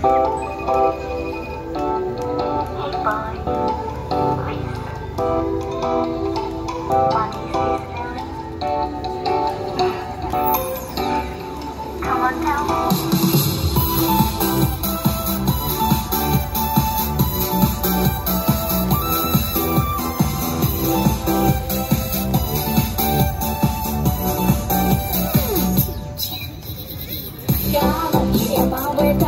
Come on, tell me.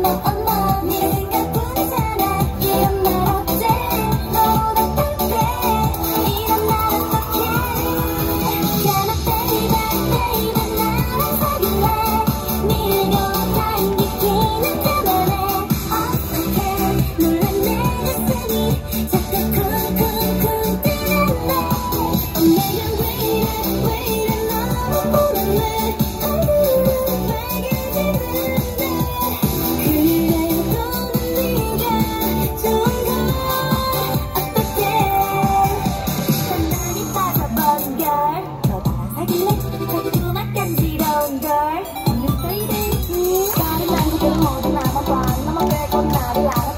Bye.